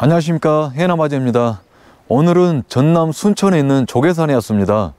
안녕하십니까. 해남아재입니다. 오늘은 전남 순천에 있는 조계산에 왔습니다.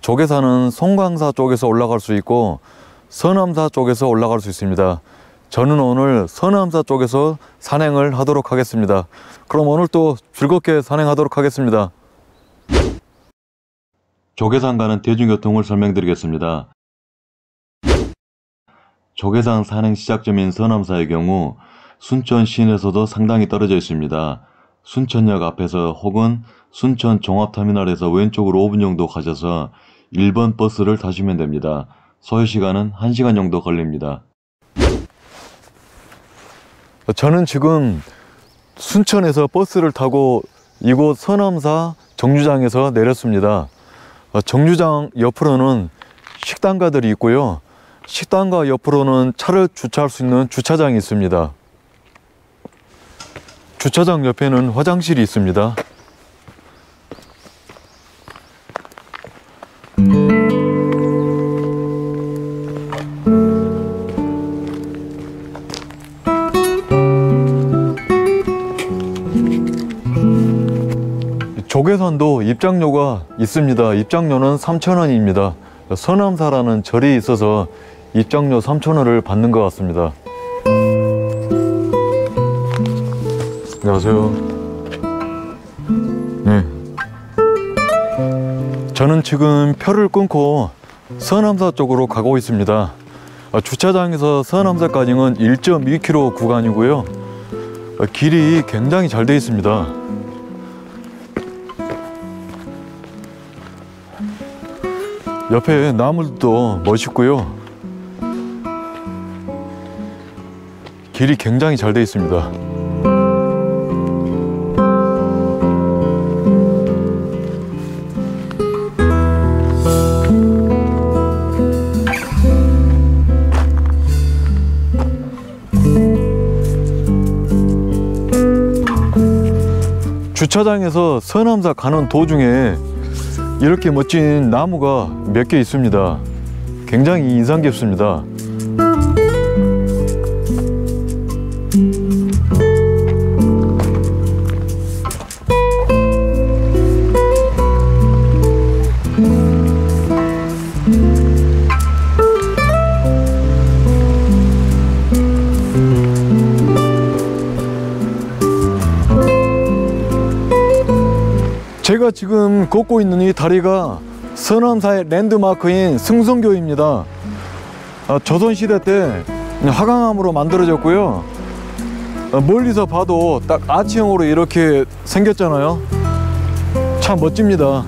조계산은 송광사 쪽에서 올라갈 수 있고 서남사 쪽에서 올라갈 수 있습니다. 저는 오늘 서남사 쪽에서 산행을 하도록 하겠습니다. 그럼 오늘 또 즐겁게 산행하도록 하겠습니다. 조계산 가는 대중교통을 설명드리겠습니다. 조계산 산행 시작점인 서남사의 경우 순천 시내에서도 상당히 떨어져 있습니다. 순천역 앞에서 혹은 순천 종합터미널에서 왼쪽으로 5분 정도 가셔서 1번 버스를 타시면 됩니다. 소요시간은 1시간 정도 걸립니다. 저는 지금 순천에서 버스를 타고 이곳 서남사 정류장에서 내렸습니다. 정류장 옆으로는 식당가들이 있고요. 식당가 옆으로는 차를 주차할 수 있는 주차장이 있습니다. 주차장 옆에는 화장실이 있습니다. 조계산도 입장료가 있습니다. 입장료는 3,000원입니다. 서남사라는 절이 있어서 입장료 3,000원을 받는 것 같습니다. 안녕하세요. 네. 저는 지금 표를 끊고 서남사 쪽으로 가고 있습니다. 아, 주차장에서 서남사까지는 1.2km 구간이고요. 아, 길이 굉장히 잘 되어 있습니다. 옆에 나무도 멋있고요. 길이 굉장히 잘 되어 있습니다. 주차장에서 서남사 가는 도중에 이렇게 멋진 나무가 몇 개 있습니다. 굉장히 인상 깊습니다 제가 지금 걷고 있는 이 다리가 서남사의 랜드마크인 승성교입니다. 아, 조선시대 때 화강암으로 만들어졌고요. 아, 멀리서 봐도 딱 아치형으로 이렇게 생겼잖아요. 참 멋집니다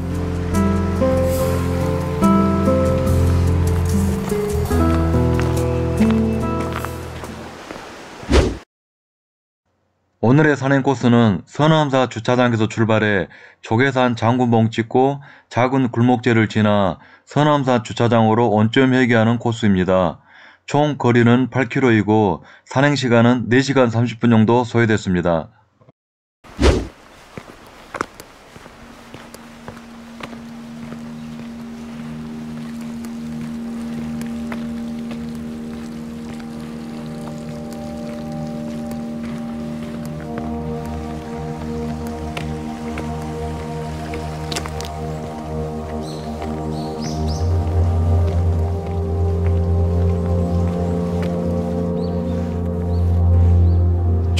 오늘의 산행 코스는 서남사 주차장에서 출발해 조계산 장군봉 찍고 작은 굴목재를 지나 서남사 주차장으로 원점 회귀하는 코스입니다. 총 거리는 8km이고 산행 시간은 4시간 30분 정도 소요됐습니다.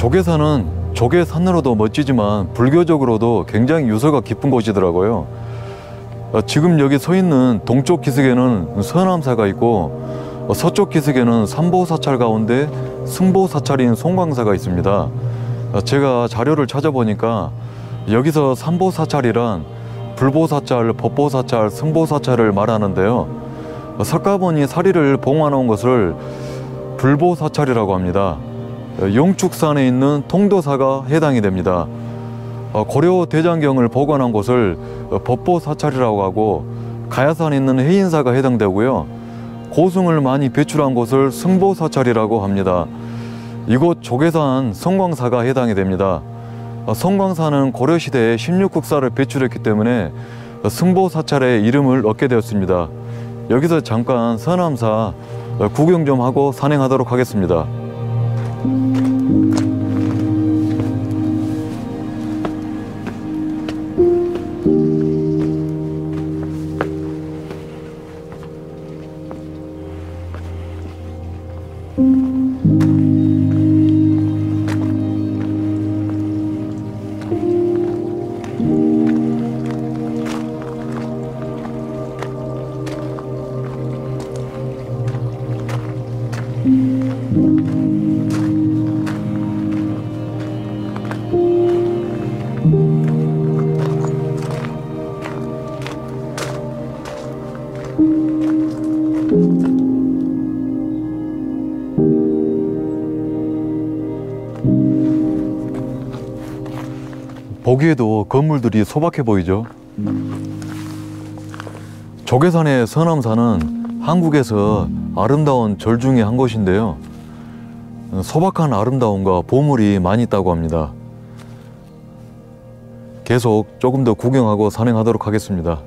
조계산은 조계산으로도 멋지지만 불교적으로도 굉장히 유서가 깊은 곳이더라고요. 어, 지금 여기 서 있는 동쪽 기슭에는 서남사가 있고 어, 서쪽 기슭에는 삼보사찰 가운데 승보사찰인 송광사가 있습니다. 어, 제가 자료를 찾아보니까 여기서 삼보사찰이란 불보사찰, 법보사찰, 승보사찰을 말하는데요. 석가모니 사리를 봉화놓은 것을 불보사찰이라고 합니다. 용축산에 있는 통도사가 해당이 됩니다. 어, 고려 대장경을 보관한 곳을 어, 법보사찰이라고 하고 가야산에 있는 해인사가 해당되고요. 고승을 많이 배출한 곳을 승보사찰이라고 합니다. 이곳 조계산 성광사가 해당이 됩니다. 어, 성광사는 고려시대에 16국사를 배출했기 때문에 승보사찰의 이름을 얻게 되었습니다. 여기서 잠깐 서남사 구경 좀 하고 산행하도록 하겠습니다. thank mm -hmm. you 보기에도 건물들이 소박해 보이죠. 조계산의 서남산은 한국에서 아름다운 절 중에 한 곳인데요. 소박한 아름다움과 보물이 많이 있다고 합니다. 계속 조금 더 구경하고 산행하도록 하겠습니다.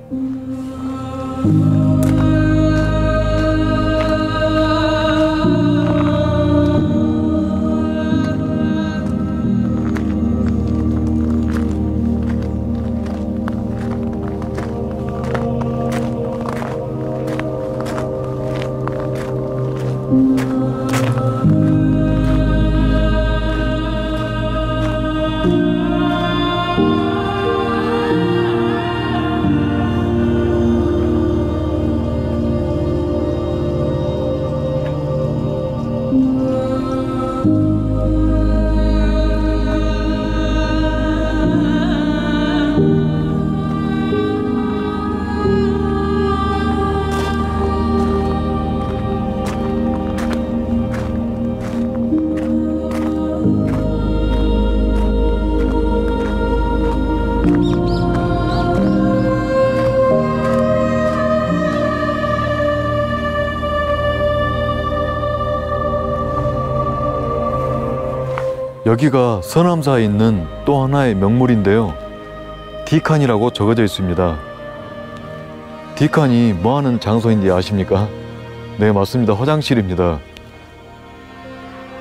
여기가 서남사에 있는 또 하나의 명물인데요. 디칸이라고 적어져 있습니다. 디칸이 뭐 하는 장소인지 아십니까? 네, 맞습니다. 화장실입니다.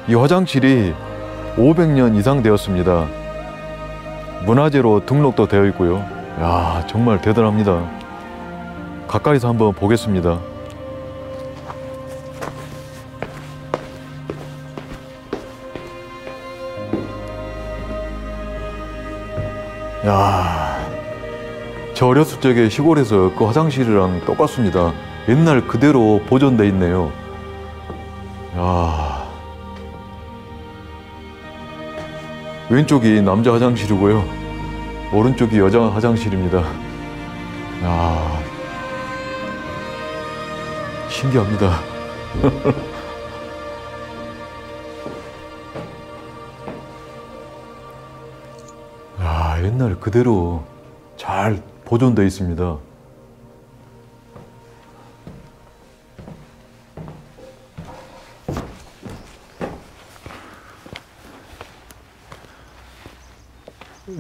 이 화장실이 500년 이상 되었습니다. 문화재로 등록도 되어 있고요. 야, 정말 대단합니다. 가까이서 한번 보겠습니다. 야, 저 어렸을 적에 시골에서 그 화장실이랑 똑같습니다. 옛날 그대로 보존돼 있네요. 야, 왼쪽이 남자 화장실이고요. 오른쪽이 여자 화장실입니다. 야, 신기합니다. 옛날 그대로 잘 보존되어 있습니다.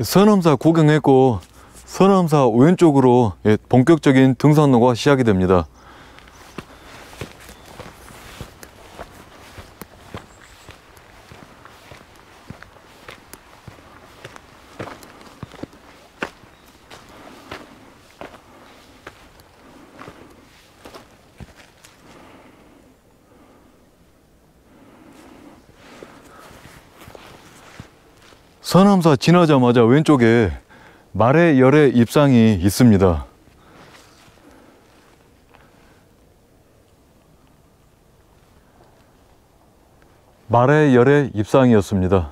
서남사 구경했고 서남사 왼쪽으로 예, 본격적인 등산로가 시작이 됩니다. 서남사 지나자마자 왼쪽에 말의 열의 입상이 있습니다. 말의 열의 입상이었습니다.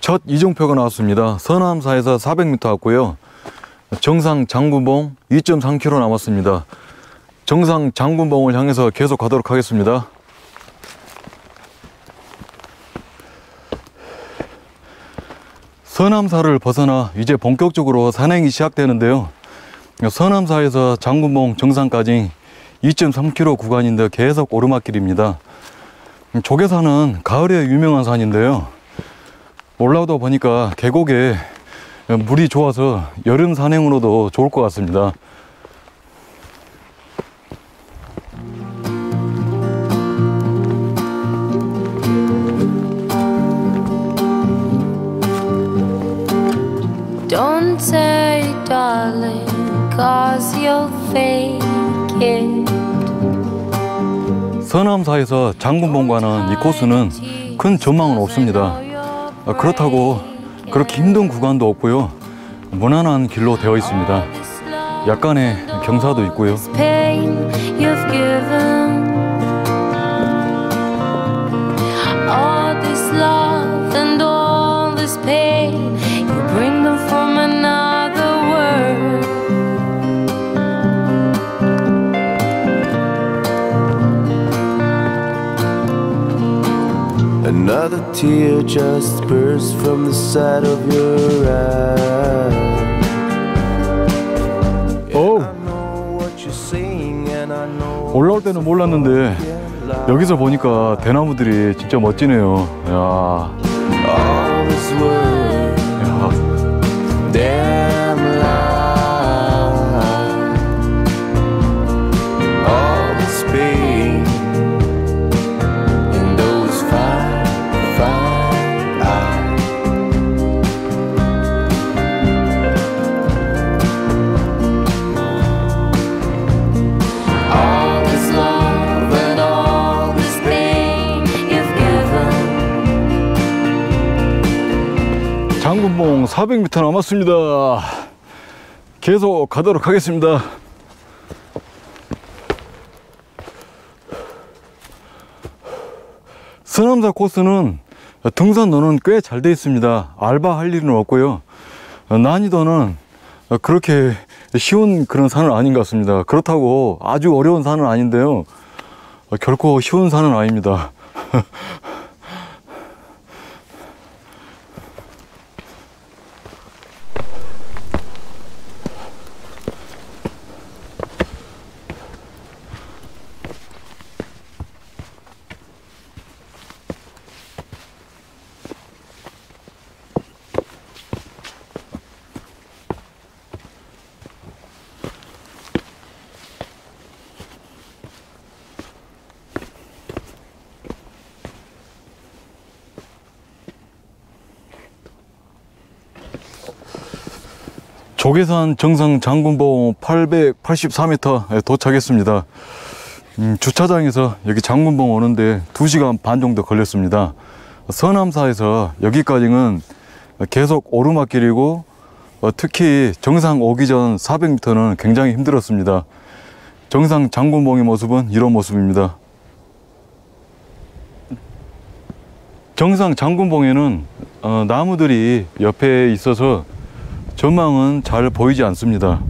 첫 이종표가 나왔습니다. 서남사에서 400m 왔고요. 정상 장군봉 2.3km 남았습니다. 정상 장군봉을 향해서 계속 가도록 하겠습니다. 서남사를 벗어나 이제 본격적으로 산행이 시작되는데요. 서남사에서 장군봉 정상까지 2.3km 구간인데 계속 오르막길입니다. 조계산은 가을에 유명한 산인데요. 올라오다 보니까 계곡에 물이 좋아서 여름 산행으로도 좋을 것 같습니다. Darling, cause you'll fake it. 서남사에서 장군봉과는 이 코스는 큰 전망은 없습니다. 아, 그렇다고 그렇게 힘든 구간도 없고요. 무난한 길로 되어 있습니다. 약간의 경사도 있고요. And all this pain, the tear just burst from the side of your eye. 오, 올라올 때는 몰랐는데 여기서 보니까 대나무들이 진짜 멋지네요. 야, 400m 남았습니다. 계속 가도록 하겠습니다. 서남사 코스는 등산로는 꽤 잘 돼 있습니다. 알바 할 일은 없고요. 난이도는 그렇게 쉬운 그런 산은 아닌 것 같습니다. 그렇다고 아주 어려운 산은 아닌데요. 결코 쉬운 산은 아닙니다. 조계산 정상 장군봉 884m에 도착했습니다. 음, 주차장에서 여기 장군봉 오는데 2시간 반 정도 걸렸습니다. 서남사에서 여기까지는 계속 오르막길이고 어, 특히 정상 오기 전 400m는 굉장히 힘들었습니다. 정상 장군봉의 모습은 이런 모습입니다. 정상 장군봉에는 어, 나무들이 옆에 있어서 전망은 잘 보이지 않습니다.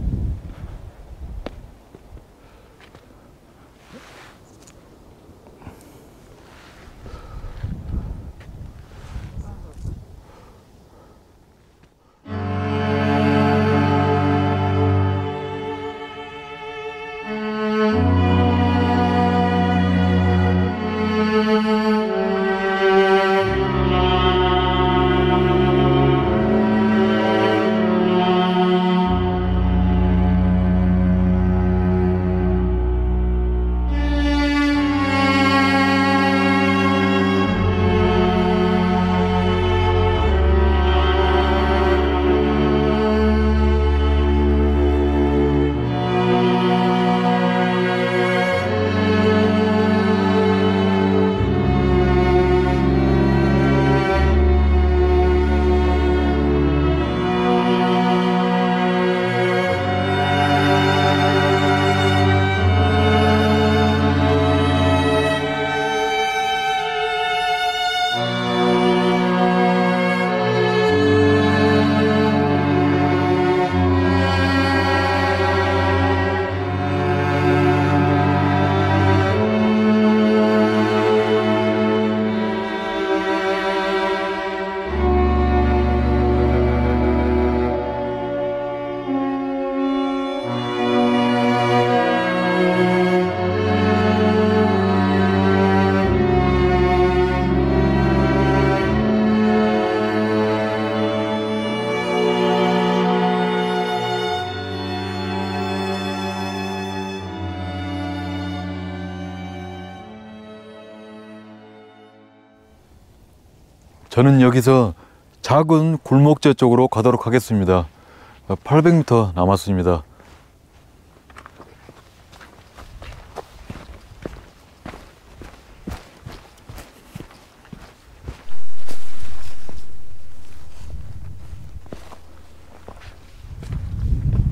저는 여기서 작은 굴목재 쪽으로 가도록 하겠습니다. 800m 남았습니다.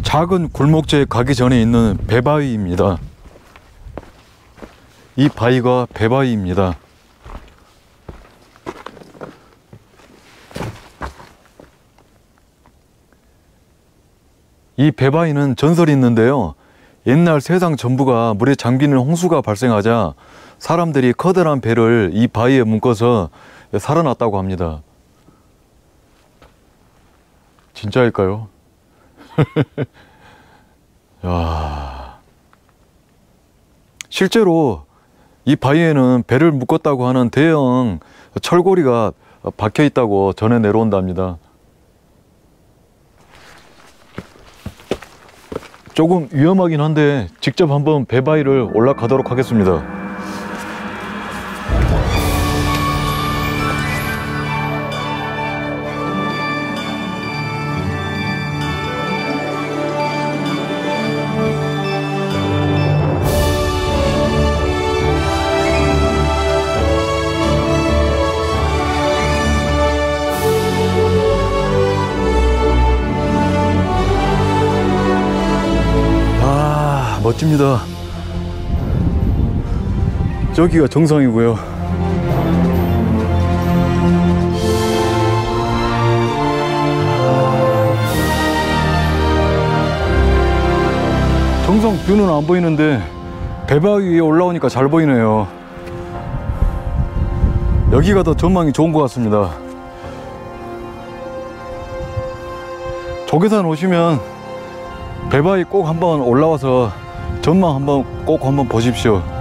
작은 굴목재에 가기 전에 있는 배바위입니다. 이 바위가 배바위입니다. 이 배바위는 전설이 있는데요. 옛날 세상 전부가 물에 잠기는 홍수가 발생하자 사람들이 커다란 배를 이 바위에 묶어서 살아났다고 합니다. 진짜일까요? 야. 실제로 이 바위에는 배를 묶었다고 하는 대형 철고리가 박혀 있다고 전해 내려온답니다. 조금 위험하긴 한데 직접 한번 배 바위를 올라가도록 하겠습니다. 저기가 정상이고요. 정상 뷰는 안 보이는데 배바위 위에 올라오니까 잘 보이네요. 여기가 더 전망이 좋은 것 같습니다. 조계산 오시면 배바위 꼭 한번 올라와서 전망 한번 꼭 한번 보십시오.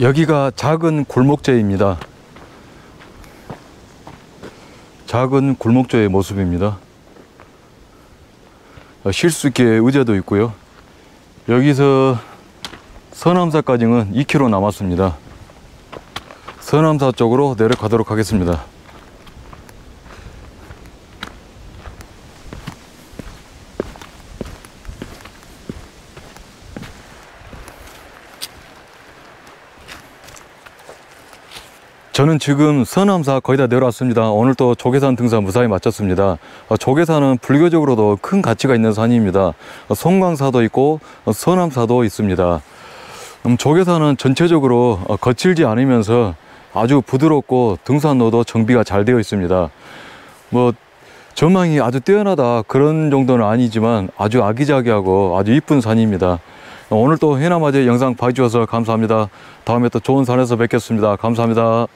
여기가 작은 굴목재입니다. 작은 굴목재의 모습입니다. 어, 쉴수 있게 의자도 있고요. 여기서 서남사까지는 2km 남았습니다. 서남사 쪽으로 내려가도록 하겠습니다. 저는 지금 서남사 거의 다 내려왔습니다. 오늘 또 조계산 등산 무사히 마쳤습니다. 어, 조계산은 불교적으로도 큰 가치가 있는 산입니다. 어, 송광사도 있고 어, 서남사도 있습니다. 음, 조계산은 전체적으로 어, 거칠지 않으면서 아주 부드럽고 등산로도 정비가 잘 되어 있습니다. 뭐 전망이 아주 뛰어나다 그런 정도는 아니지만 아주 아기자기하고 아주 이쁜 산입니다. 어, 오늘 또 해남아재 영상 봐주셔서 감사합니다. 다음에 또 좋은 산에서 뵙겠습니다. 감사합니다.